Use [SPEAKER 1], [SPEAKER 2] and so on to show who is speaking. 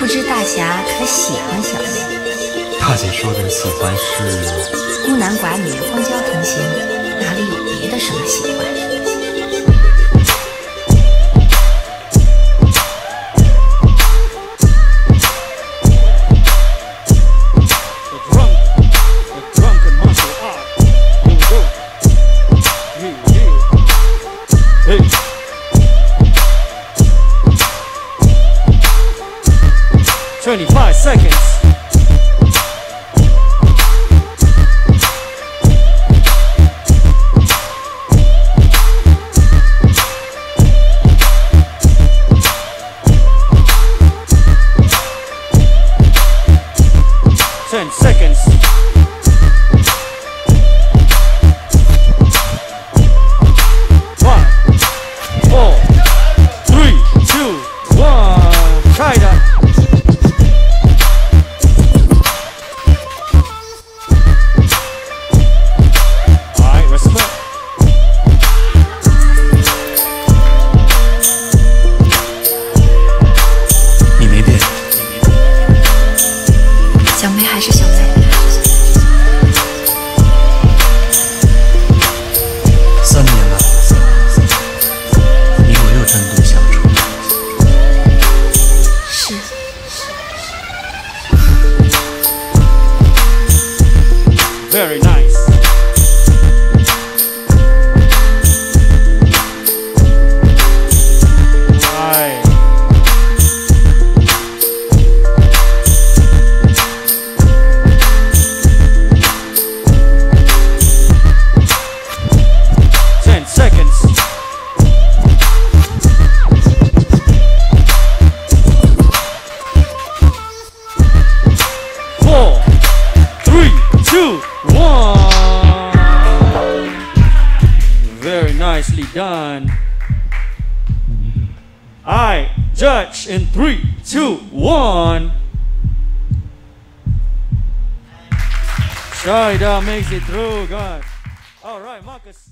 [SPEAKER 1] 不知大侠可喜欢小妹？
[SPEAKER 2] 大姐说的喜欢是
[SPEAKER 1] 孤男寡女、荒郊同行，哪里有别的什么喜欢
[SPEAKER 3] 25 seconds. Ten seconds. Very nice. One. Very nicely done. I judge in three, two, one. Chaida makes it through. God. All right, Marcus.